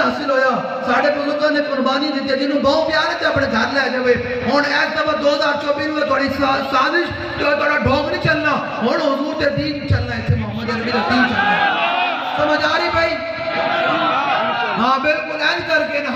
हासिल बहुत प्यार अपने घर लै हूँ इस दफ़ा दो हज़ार चौबी में थोड़ी चलना। हूँ चलना। समझ आ रही भाई? हाँ बिल्कुल, ऐन करके ना।